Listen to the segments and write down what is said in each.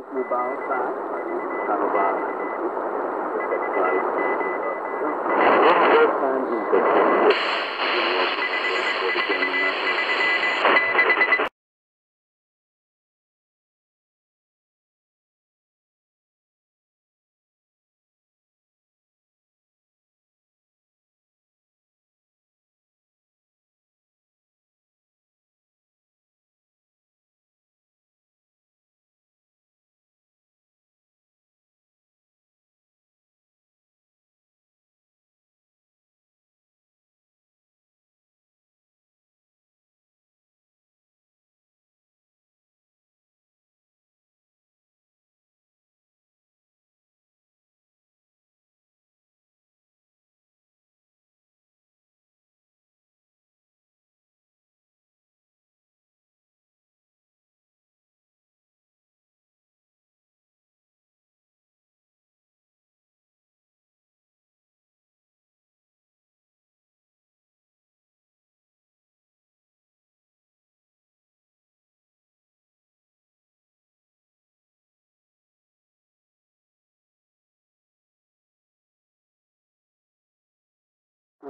Thank you.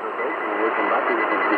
Okay, we'll come back to you again.